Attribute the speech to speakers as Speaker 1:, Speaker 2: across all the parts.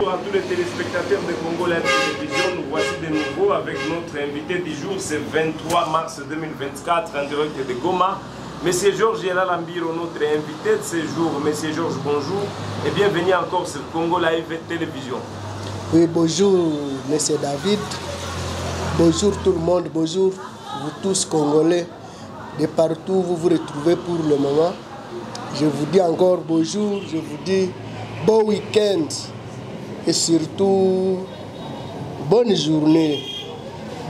Speaker 1: Bonjour à tous les téléspectateurs de Congo La Télévision. Nous voici de nouveau avec notre invité du jour. C'est 23 mars 2024 en direct de Goma. Monsieur Georges Lambiro, notre invité de ce jour. Monsieur Georges, bonjour et bienvenue encore sur Congo Live Télévision.
Speaker 2: Oui, bonjour, Monsieur David. Bonjour tout le monde. Bonjour, vous tous Congolais. De partout où vous vous retrouvez pour le moment. Je vous dis encore bonjour. Je vous dis bon week-end. Et surtout, bonne journée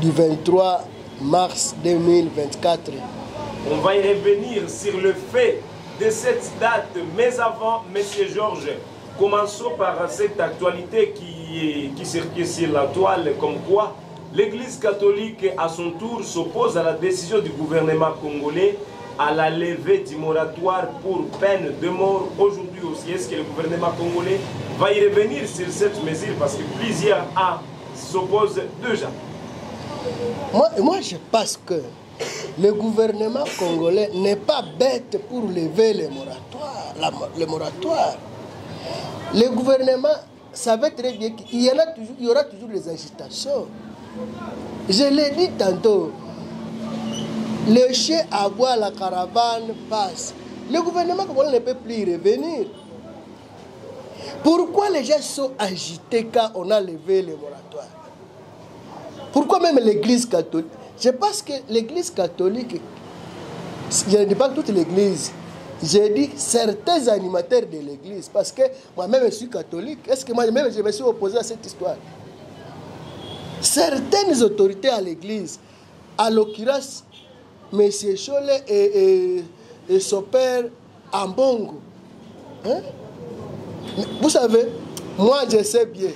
Speaker 2: du 23 mars 2024.
Speaker 1: On va y revenir sur le fait de cette date, mais avant, Monsieur Georges, commençons par cette actualité qui, qui circule sur la toile, comme quoi l'Église catholique, à son tour, s'oppose à la décision du gouvernement congolais à la levée du moratoire pour peine de mort aujourd'hui aussi. Est-ce que le gouvernement congolais va y revenir sur cette mesure parce que plusieurs s'opposent déjà
Speaker 2: moi, moi, je pense que le gouvernement congolais n'est pas bête pour lever les moratoires. La, le moratoire. Le gouvernement savait très bien qu'il y, en a toujours, il y aura toujours des agitations. Je l'ai dit tantôt, le chien aboie, la caravane passe. Le gouvernement congolais ne peut plus y revenir. Pourquoi les gens sont agités quand on a levé les moratoires Pourquoi même l'Église catholique? Je pense que l'Église catholique, je ne dis pas toute l'Église, j'ai dit certains animateurs de l'Église, parce que moi-même je suis catholique. Est-ce que moi-même je me suis opposé à cette histoire? Certaines autorités à l'Église, à l'occurrence M. Cholet et, son père Ambongo, hein? vous savez, moi je sais bien.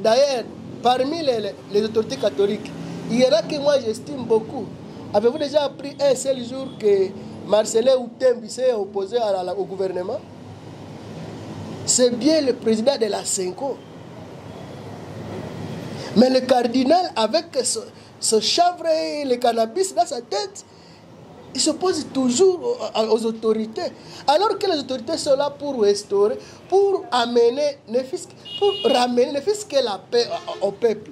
Speaker 2: D'ailleurs, parmi les, autorités catholiques, il y en a que moi j'estime beaucoup. Avez-vous déjà appris un seul jour que Marcelin Outembi s'est opposé à au gouvernement? C'est bien le président de la Cinco. Mais le cardinal, avec ce, ce et le cannabis dans sa tête, il s'oppose toujours aux, autorités. Alors que les autorités sont là pour restaurer, pour amener, pour ramener ne fût-ce que la paix au peuple.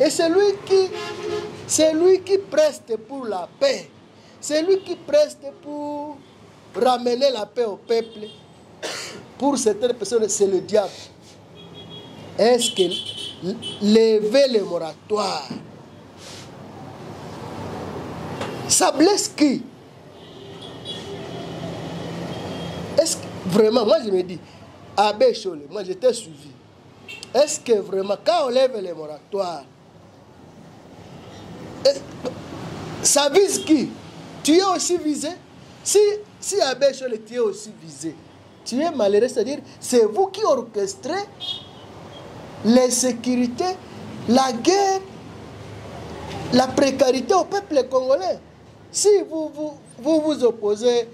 Speaker 2: Et celui qui, celui qui preste pour la paix, celui qui preste pour ramener la paix au peuple, pour certaines personnes, c'est le diable. Est-ce que lever le moratoire, ça blesse qui? Est-ce que vraiment, moi je me dis, Abbé Cholet, moi j'étais suivi. Est-ce que vraiment, quand on lève les moratoires, ça vise qui? Tu es aussi visé? Si, si Abbé Cholet, tu es aussi visé, tu es malheureux, c'est-à-dire, c'est vous qui orchestrez l'insécurité, la guerre, la précarité au peuple congolais. Si vous vous, vous vous opposez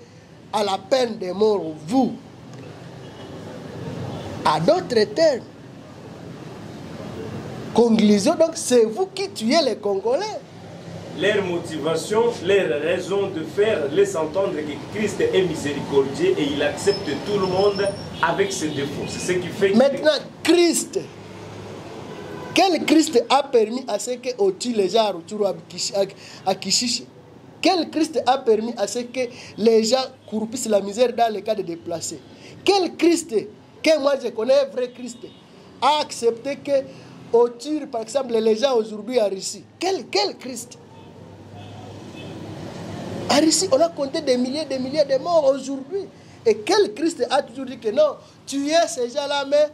Speaker 2: à la peine de mort, vous, à d'autres termes, conclusion, donc c'est vous qui tuez les Congolais.
Speaker 1: Leur motivation, leur raison de faire laisse entendre que Christ est miséricordieux et il accepte tout le monde avec ses défauts. C'est ce qui fait
Speaker 2: Maintenant, Christ, quel Christ a permis à ce que Oti les gens à Kishishi Quel Christ a permis à ce que les gens croupissent la misère dans les cas de déplacés Quel Christ, que moi je connais, vrai Christ, a accepté que au tire, par exemple, les gens aujourd'hui à Russie quel, quel Christ? À Russie, on a compté des milliers des milliers de morts aujourd'hui. Et quel Christ a toujours dit que non, tuer ces gens-là, mais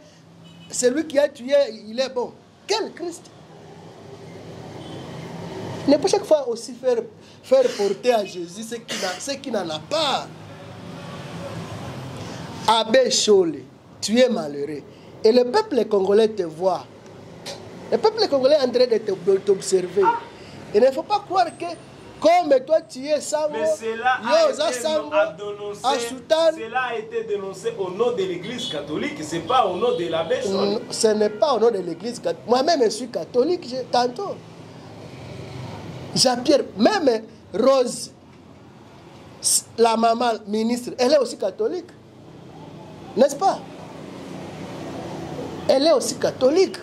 Speaker 2: celui qui a tué, il est bon. Quel Christ? Ne peut chaque fois aussi faire, faire porter à Jésus ce qui n'en a pas. Abbé Chole, tu es malheureux. Et le peuple congolais te voit. Le peuple congolais est en train de t'observer. Il ne faut pas croire que comme toi tu es Sango,
Speaker 1: Mais cela a, été dénoncé,
Speaker 2: Sultan.
Speaker 1: cela a été dénoncé au nom de l'église catholique, ce n'est pas au nom de l'abbé Chole.
Speaker 2: Ce n'est pas au nom de l'église catholique. Moi-même, je suis catholique, tantôt. Jean-Pierre, même Rose, la maman ministre, elle est aussi catholique. N'est-ce pas? Elle est aussi catholique.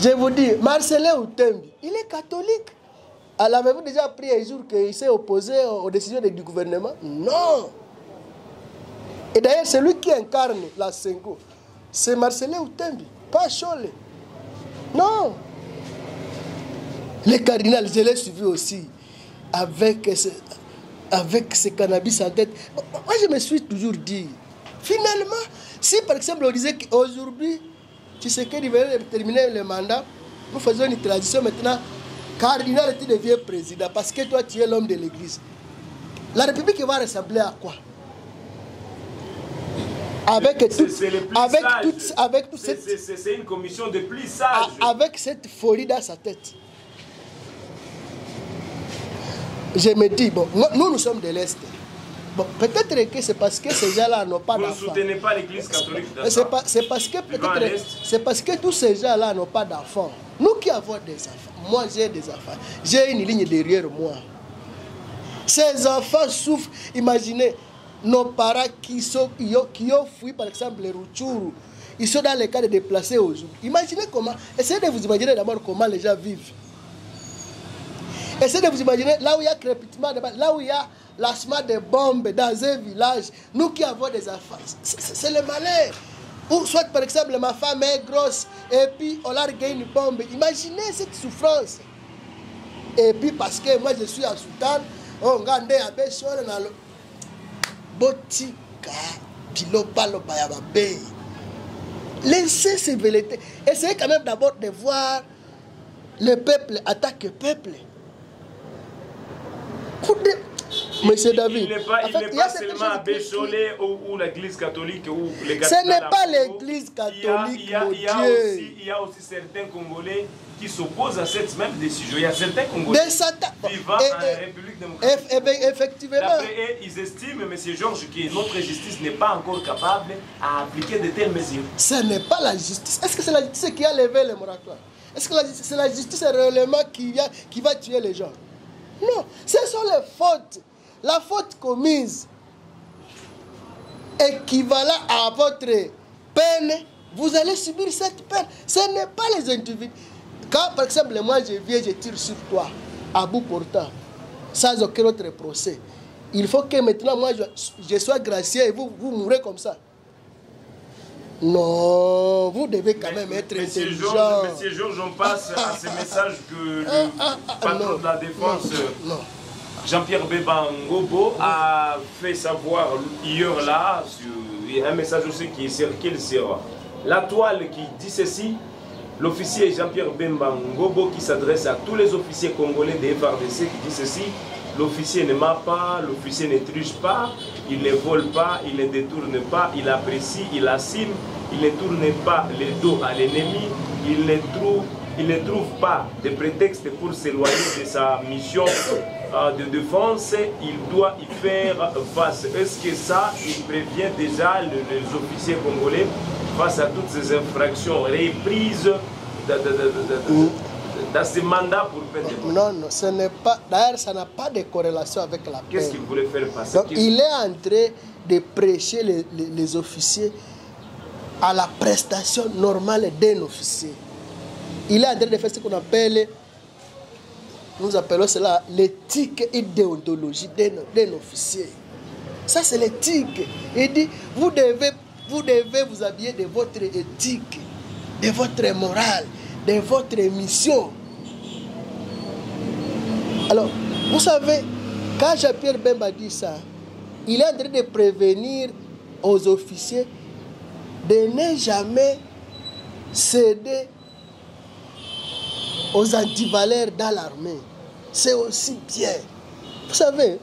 Speaker 2: Je vous dis, Marcelin Outembi, il est catholique. Alors, avez-vous déjà pris un jour qu'il s'est opposé aux décisions du gouvernement? Non. Et d'ailleurs, celui qui incarne la Sengo, c'est Marcelin Outembi, pas Cholet. Non. Le cardinal, je l'ai suivi aussi avec ce, avec ce cannabis en tête. Moi, je me suis toujours dit, finalement, si par exemple on disait qu'aujourd'hui, tu sais qu'il venait de terminer le mandat, nous faisons une transition maintenant, cardinal, tu deviens président parce que toi, tu es l'homme de l'église. La République va ressembler à quoi? Avec tout, avec toute, avec cette,
Speaker 1: c'est une commission de plus sage.
Speaker 2: Avec cette folie dans sa tête. Je me dis, bon, nous, nous sommes de l'Est. Bon, peut-être que c'est parce que ces gens-là n'ont pas d'enfants.
Speaker 1: Vous ne soutenez pas l'église catholique
Speaker 2: C'est pas, parce que peut-être c'est parce que tous ces gens-là n'ont pas d'enfants. Nous qui avons des enfants, moi j'ai des enfants, j'ai une ligne derrière moi. Ces enfants souffrent. Imaginez nos parents qui, sont, qui ont fui par exemple les Rutshuru, ils sont dans les cas de déplacés aujourd'hui. Imaginez comment, essayez de vous imaginer d'abord comment les gens vivent. Essayez de vous imaginer là où il y a crépitement, là où il y a lâchement de bombes dans un village, nous qui avons des enfants, c'est le malheur. Ou soit par exemple ma femme est grosse et puis on largue une bombe. Imaginez cette souffrance. Et puis parce que moi je suis à Soudan, on regarde à Béchol, botika bilobaloba ya babei laissez ces essayez quand même d'abord de voir le peuple attaque le peuple Monsieur David.
Speaker 1: Il n'est pas, il en fait, pas seulement à Bécholé ou, ou l'église catholique ou les
Speaker 2: Ce n'est pas l'église catholique,
Speaker 1: il y a,
Speaker 2: mon
Speaker 1: il y a,
Speaker 2: Dieu.
Speaker 1: Aussi, il y a aussi certains Congolais qui s'opposent à cette même décision. Il y a certains Congolais vivant
Speaker 2: Et-
Speaker 1: en
Speaker 2: et-
Speaker 1: République démocratique.
Speaker 2: Eff- eh bien, effectivement.
Speaker 1: D'après eux, ils estiment, M. Georges, que notre justice n'est pas encore capable à appliquer de telles mesures.
Speaker 2: Ce n'est pas la justice. Est-ce que c'est la justice qui a levé le moratoire? Est-ce que c'est la justice réellement qui, vient- qui va tuer les gens? Non, ce sont les fautes. La faute commise équivalent à votre peine, vous allez subir cette peine. Ce n'est pas les individus. Quand, par exemple, moi je viens, je tire sur toi, à bout portant, sans aucun autre procès, il faut que maintenant moi je, je sois gracié et vous, vous mourrez comme ça. Non, vous devez quand même être
Speaker 1: Monsieur
Speaker 2: intelligent.
Speaker 1: Georges, Monsieur Georges, on passe à ce message que le
Speaker 2: Ah, ah,
Speaker 1: patron
Speaker 2: non,
Speaker 1: de la défense,
Speaker 2: non, non.
Speaker 1: Jean-Pierre Béban Ngobo, a fait savoir hier là, sur un message aussi qui circule sur la toile qui dit ceci. L'officier Jean-Pierre Bemba Ngobo qui s'adresse à tous les officiers congolais des FRDC qui dit ceci. L'officier ne ment pas, l'officier ne triche pas, il ne vole pas, il ne détourne pas, il apprécie, il assume, il ne tourne pas le dos à l'ennemi, il ne trouve, il ne trouve pas de prétexte pour s'éloigner de sa mission euh, de défense, il doit y faire face. Est-ce que ça, il prévient déjà le- les officiers congolais face à toutes ces infractions reprises de- de- de- dans ce mandat pour mort
Speaker 2: Non, non, ce n'est pas. D'ailleurs, ça n'a pas de corrélation avec la
Speaker 1: Qu'est-ce
Speaker 2: peine.
Speaker 1: qu'il voulait faire passer?
Speaker 2: Donc,
Speaker 1: Qu'est-ce-
Speaker 2: il est en train de prêcher les, les- les officiers à la prestation normale d'un officier. Il est en train de faire ce qu'on appelle, nous appelons cela l'éthique et déontologie d'un officier. Ça, c'est l'éthique. Il dit, vous devez, vous devez vous habiller de votre éthique, de votre morale, de votre mission. Alors, vous savez, quand Jean-Pierre Bemba dit ça, il est en train de prévenir aux officiers de ne jamais céder aux antivaleurs dans l'armée. C'est aussi bien. Vous savez,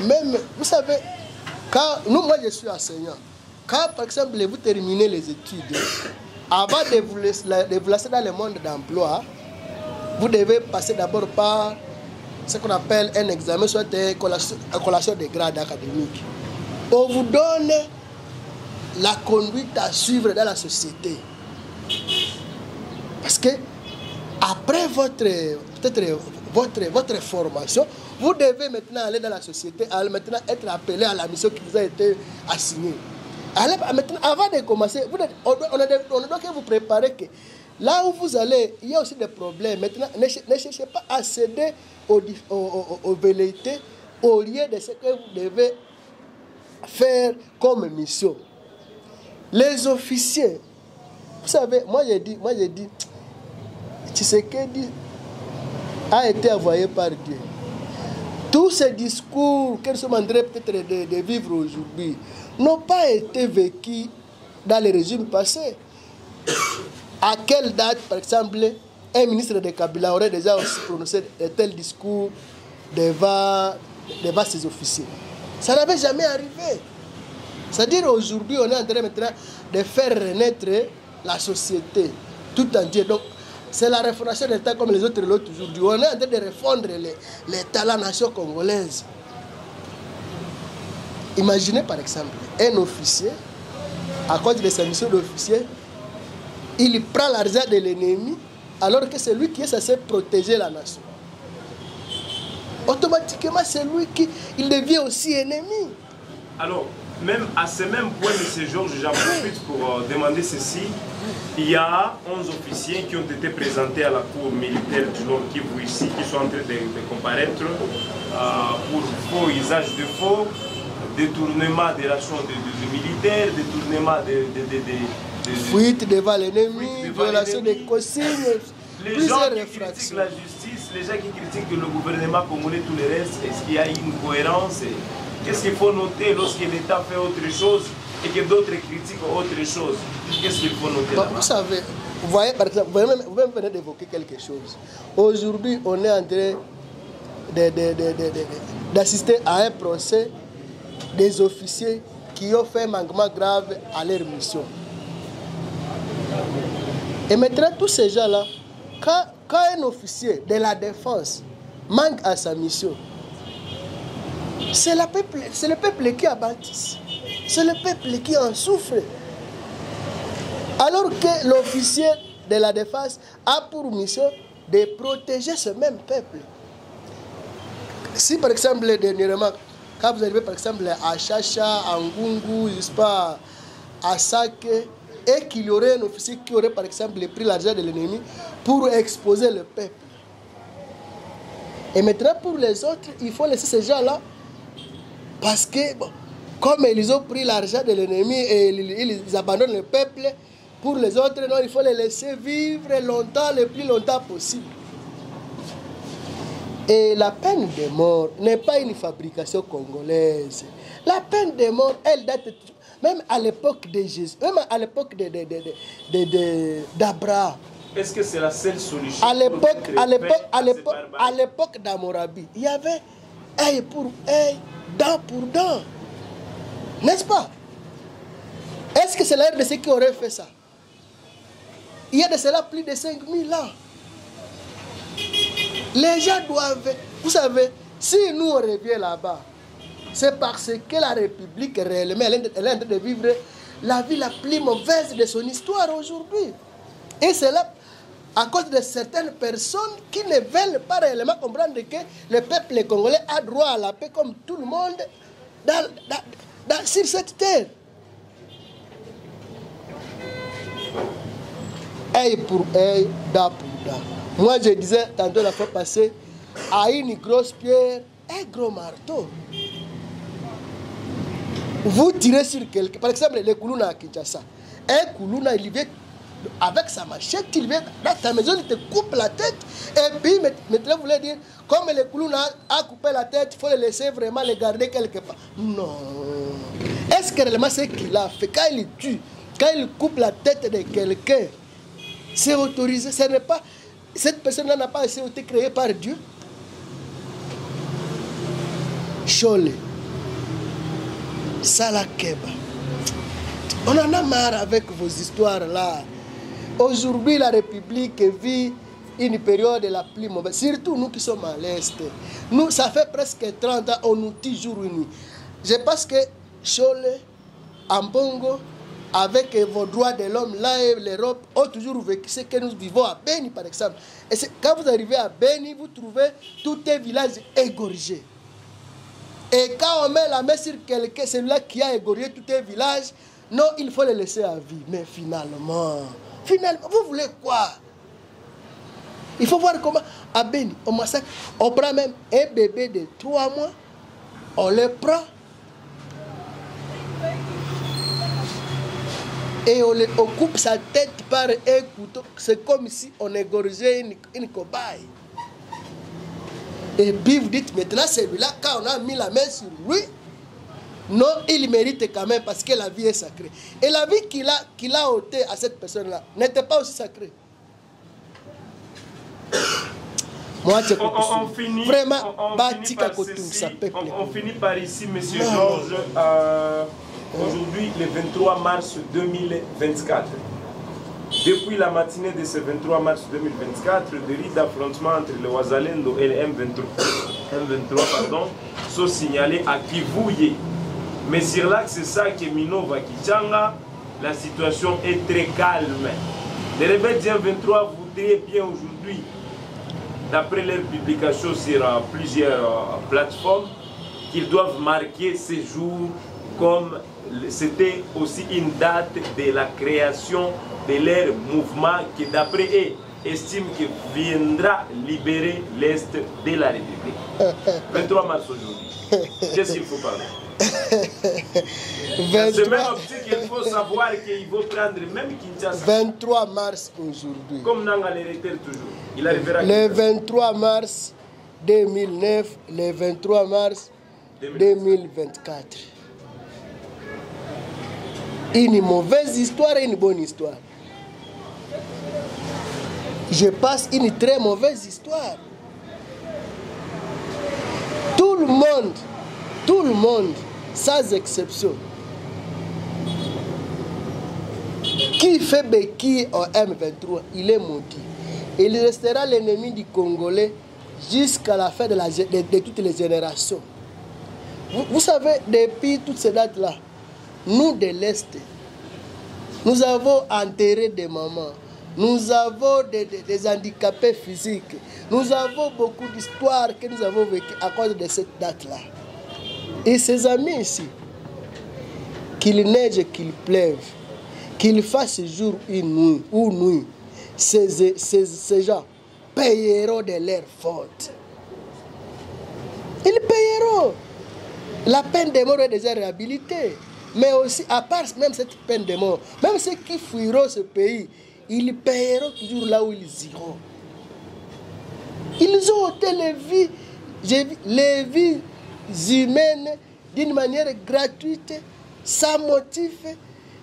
Speaker 2: même, vous savez, quand nous, moi je suis enseignant, quand par exemple vous terminez les études, avant de vous laisser, lancer dans le monde d'emploi, vous devez passer d'abord par ce qu'on appelle un examen, soit une collation, collation de grade académique. On vous donne la conduite à suivre dans la société. Parce que après votre, peut-être votre, votre formation, vous devez maintenant aller dans la société, maintenant être appelé à la mission qui vous a été assignée. Maintenant, avant de commencer, on, doit- on doit que vous préparer que là où vous allez, il y a aussi des problèmes. Maintenant, ne, ne cherchez pas à céder aux- aux velléités au lieu de ce que vous devez faire comme mission. Les officiers, vous savez, moi j'ai dit, moi j'ai dit, Tshisekedi a été envoyé par Dieu. Tous ces discours que nous sommes en train peut-être de, vivre aujourd'hui n'ont pas été vécus dans les régimes passés. À quelle date, par exemple, un ministre de Kabila aurait déjà prononcé de tels discours devant, devant ses officiers? Ça n'avait jamais arrivé. C'est-à-dire aujourd'hui, on est en train maintenant de faire renaître la société tout entière. Donc, c'est la refondation de l'État comme les autres l'ont toujours dit. On est en train de refondre l'État, la nation congolaise. Imaginez par exemple un officier, à cause de sa mission d'officier, il prend l'argent de l'ennemi alors que c'est lui qui est censé protéger la nation. Automatiquement, c'est lui qui il devient aussi ennemi.
Speaker 1: Alors, même à ce même point, M. Georges, j'en profite pour euh, demander ceci. Il y a 11 officiers qui ont été présentés à la Cour militaire du Nord Kivu ici, qui sont en train de, de comparaître euh, pour faux usage de faux, détournement des rations de, de- de militaires, détournement de...
Speaker 2: Fuite devant l'ennemi, violation des consignes,
Speaker 1: Les gens qui critiquent la justice, les gens qui critiquent le gouvernement congolais, tout le reste, est-ce qu'il y a une cohérence? Qu'est-ce qu'il faut noter lorsque l'État fait autre chose? Et que d'autres critiquent autre chose Qu'est-ce qu'il faut noter là-bas
Speaker 2: vous savez, vous voyez, par exemple, vous même- vous même venez d'évoquer quelque chose. Aujourd'hui, on est en train d'assister à un procès des officiers qui ont fait un manquement grave à leur mission. Et maintenant, tous ces gens-là, quand, quand un officier de la défense manque à sa mission, c'est le peuple qui abattisse. C'est le peuple qui en souffre. Alors que l'officier de la défense a pour mission de protéger ce même peuple. Si par exemple, dernièrement, quand vous arrivez par exemple à Chacha, à Ngungu, je sais pas, à Sake, et qu'il y aurait un officier qui aurait par exemple pris l'argent de l'ennemi pour exposer le peuple. Et maintenant pour les autres, il faut laisser ces gens-là parce que, bon, comme ils ont pris l'argent de l'ennemi et ils, abandonnent le peuple, pour les autres, non, il faut les laisser vivre longtemps, le plus longtemps possible. Et la peine de mort n'est pas une fabrication congolaise. La peine de mort, elle date même à l'époque de Jésus, même à l'époque de, de, de, de- d'Abraham.
Speaker 1: Est-ce que c'est la seule solution
Speaker 2: À l'époque, à l'époque d'Amorabi, il y avait œil pour œil, dent pour dent. N'est-ce pas? Est-ce que c'est l'heure de ceux qui auraient fait ça? Il y a de cela plus de 5000 ans. Les gens doivent. Vous savez, si nous on revient là-bas, c'est parce que la République réellement, elle est en train de vivre la vie la plus mauvaise de son histoire aujourd'hui. Et c'est là, à cause de certaines personnes qui ne veulent pas réellement comprendre que le peuple congolais a droit à la paix comme tout le monde dans- sur cette terre. œil pour œil, dent pour dent. Moi, je disais tantôt la fois passée, à une grosse pierre, un gros marteau. Vous tirez sur quelqu'un, par exemple, le Koulouna à Kinshasa. Un Koulouna, il vient avec sa machette, il vient dans ta maison, il te coupe la tête. Et puis, maintenant, voulez dire, comme le Koulouna a coupé la tête, il faut le laisser vraiment le garder quelque part. Non. Est-ce que réellement ce qu'il a fait? Quand il tue, quand il coupe la tête de quelqu'un, c'est autorisé. Ce n'est pas, cette personne-là n'a pas été créée par Dieu. Chole, Salakeba. On en a marre avec vos histoires là. Aujourd'hui, la République vit une période la plus mauvaise. Surtout nous qui sommes à l'Est. Nous, ça fait presque 30 ans, on nous tue jour et nuit. Je pense que Chole, Ambongo, avec vos droits de l'homme, là et l'Europe, ont toujours vécu ce que nous vivons à Beni, par exemple. Et quand vous arrivez à Beni, vous trouvez tout un village égorgé. Et quand on met la main sur quelqu'un, celui-là qui a égorgé tout un village, non, il faut les laisser à vie. Mais finalement, finalement, vous voulez quoi? Il faut voir comment, à Beni, au massacre, on prend même un bébé de 3 mois, on le prend, et on, on coupe sa tête par un couteau. C'est comme si on égorgeait une, une cobaye. Et puis vous dites, maintenant celui-là, quand on a mis la main sur lui, non, il mérite quand même parce que la vie est sacrée. Et la vie qu'il a, qu'il a ôtée à cette personne-là n'était pas aussi sacrée. Moi, je
Speaker 1: On, on- on finit,
Speaker 2: Vraiment,
Speaker 1: on, on finit par ceci. on, finit par ici, Monsieur. Georges. euh, Aujourd'hui, le 23 mars 2024. Depuis la matinée de ce 23 mars 2024, des rites d'affrontement entre le Ouazalendo et le M23, M23 pardon, sont signalés à Kivouye. Mais sur l'axe Minova Kichanga, la situation est très calme. Les rebelles du M23 voudraient bien aujourd'hui d'après leur publication sur euh, plusieurs euh, plateformes, qu'ils doivent marquer ces jours comme c'était aussi une date de la création de leur mouvement qui d'après eux estime qu'il viendra libérer l'Est de la République. 23 mars aujourd'hui. Qu'est-ce qu'il faut parler?
Speaker 2: 23,
Speaker 1: optique, il faut savoir qu'il faut prendre même Kinshasa,
Speaker 2: 23 mars aujourd'hui.
Speaker 1: comme toujours. Il arrivera
Speaker 2: Le
Speaker 1: Kinshasa.
Speaker 2: 23 mars 2009, le 23 mars 2024. Une mauvaise histoire et une bonne histoire. Je passe une très mauvaise histoire. Tout le monde, tout le monde, sans exception, qui fait béquille au M23, il est maudit. Il restera l'ennemi du Congolais jusqu'à la fin de, toutes les générations. Vous, vous savez, depuis toutes ces dates-là, nous de l'Est, nous avons enterré des mamans, nous avons des, des- des handicapés physiques, nous avons beaucoup d'histoires que nous avons vécues à cause de cette date-là. Et ces amis ici, qu'il neige, qu'il pleuve, qu'il fasse jour ou nuit, ou nuit ces, gens payeront de leurs fautes. Ils payeront. La peine de mort est déjà réhabilitée. Mais aussi, à part même cette peine de mort, même ceux qui fuiront ce pays, ils payeront toujours là où ils iront. Ils ont ôté les vies, les vies humaines d'une manière gratuite, sans motif,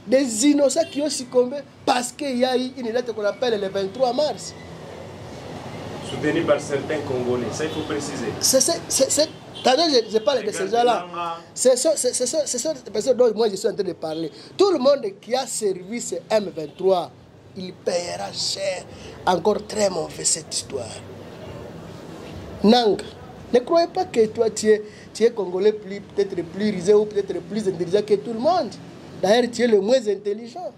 Speaker 2: des innocents qui ont succombé parce qu'il y a eu une date qu'on appelle le 23 mars.
Speaker 1: soutenu par certains Congolais. Ça, il faut préciser.
Speaker 2: C'est, je, je parle de ces gens-là. Ce sont, les personnes dont moi je suis en train de parler. Tout le monde qui a servi ce M23, il payera cher. Encore très mauvais cette histoire. Nang, ne croyez pas que toi tu es, tu es Congolais plus, peut-être plus risé ou peut-être plus intelligent que tout le monde. D'ailleurs, tu es le moins intelligent.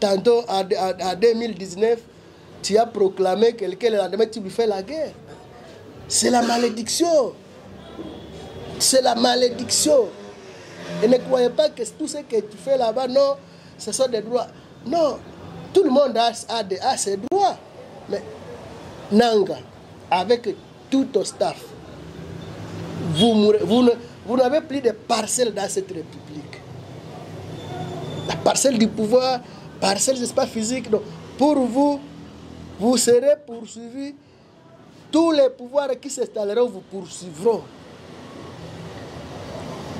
Speaker 2: Tantôt, en, en- en 2019, tu as proclamé quelqu'un, le lendemain, tu lui fais la guerre. C'est la malédiction. C'est la malédiction. Et ne croyez pas que tout ce que tu fais là-bas, non, ce sont des droits. Non, tout le monde a, a ses droits. Mais Nanga, avec tout ton staff, vous, mourrez- vous, ne- vous n'avez plus de parcelles dans cette république. La parcelle du pouvoir, parcelle des espaces physiques. Donc, pour vous, vous serez poursuivis. Tous les pouvoirs qui s'installeront vous poursuivront.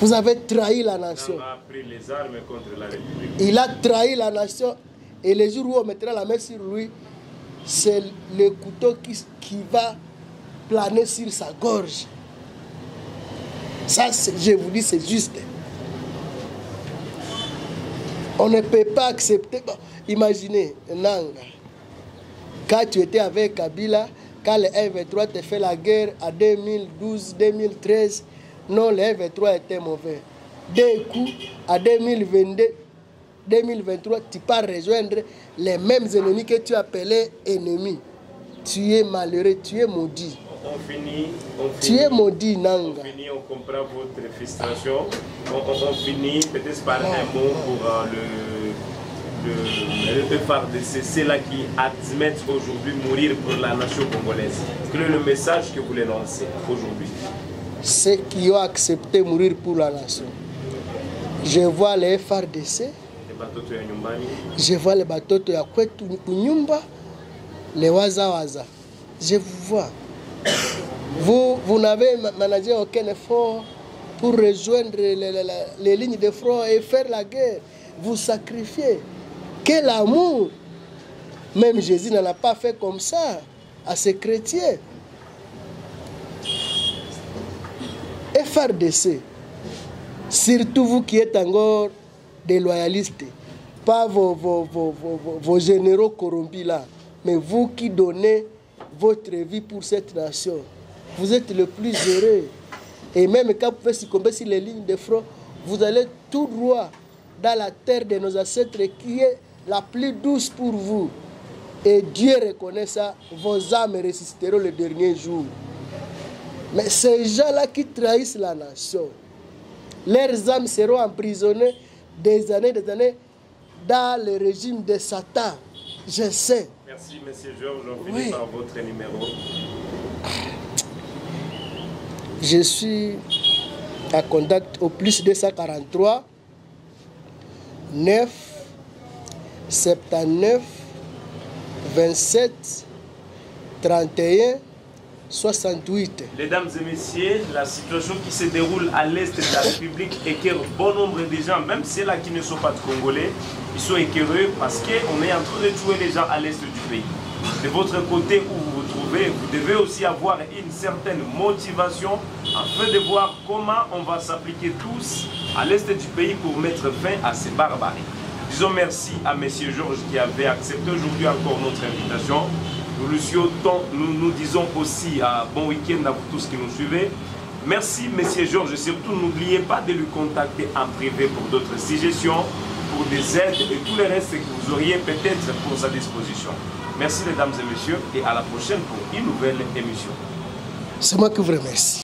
Speaker 2: Vous avez trahi la nation.
Speaker 1: On a pris les armes contre la République.
Speaker 2: Il a trahi la nation. Et le jour où on mettra la main sur lui, c'est le couteau qui, qui va planer sur sa gorge. Ça, je vous dis, c'est juste. On ne peut pas accepter. Imaginez, Nanga, quand tu étais avec Kabila, quand le 1-23 te fait la guerre en 2012, 2013, non, le 1-23 était mauvais. D'un coup, en 2022, 2023, tu pars rejoindre les mêmes ennemis que tu appelais ennemis. Tu es malheureux, tu es maudit.
Speaker 1: On finit. On
Speaker 2: Tu
Speaker 1: finit.
Speaker 2: es maudit,
Speaker 1: On
Speaker 2: Nanga.
Speaker 1: finit, on comprend votre frustration. On, on- on finit peut-être par un mot pour euh, le, le, le FARDC, c'est là qui admettent aujourd'hui mourir pour la nation congolaise. Quel est le message que vous voulez lancer aujourd'hui?
Speaker 2: Ceux qui ont accepté mourir pour la nation. Je vois les FRDC, je vois les batoto ya kwetu kunyumba, les wazawaza. Je vous vois. Vous, vous n'avez ma- managé aucun effort pour rejoindre les, lignes de front et faire la guerre. Vous sacrifiez. Quel amour Même Jésus n'en a pas fait comme ça à ses chrétiens. FRDC, surtout vous qui êtes encore des loyalistes, pas vos généraux corrompus là, mais vous qui donnez votre vie pour cette nation, vous êtes le plus heureux. Et même quand vous pouvez succomber sur les lignes de front, vous allez tout droit dans la terre de nos ancêtres qui est la plus douce pour vous. Et Dieu reconnaît ça, vos âmes ressusciteront le dernier jour. Mais ces gens-là qui trahissent la nation, leurs âmes seront emprisonnées des années, des années dans le régime de Satan. Je sais.
Speaker 1: Merci, Monsieur Georges. On finit
Speaker 2: Oui.
Speaker 1: par votre numéro.
Speaker 2: Je suis à contact au plus 243 9 79 27 31 68.
Speaker 1: Mesdames et messieurs, la situation qui se déroule à l'est de la République écœure bon nombre de gens, même ceux-là qui ne sont pas Congolais, ils sont écœureux parce qu'on est en train de tuer les gens à l'est du pays. De votre côté où vous vous devez aussi avoir une certaine motivation afin de voir comment on va s'appliquer tous à l'est du pays pour mettre fin à ces barbaries. Disons merci à M. Georges qui avait accepté aujourd'hui encore notre invitation. Nous lui souhaitons, nous, disons aussi un bon week-end à vous tous qui nous suivez. Merci, Monsieur Georges. Et surtout, n'oubliez pas de lui contacter en privé pour d'autres suggestions, pour des aides et tout le reste que vous auriez peut-être pour sa disposition. Merci, mesdames et messieurs, et à la prochaine pour une nouvelle émission.
Speaker 2: C'est moi qui vous remercie.